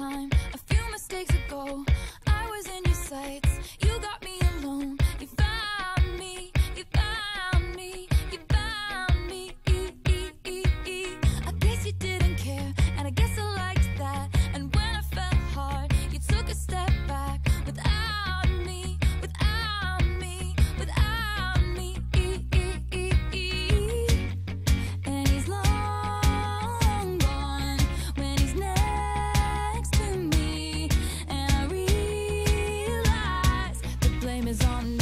time, is on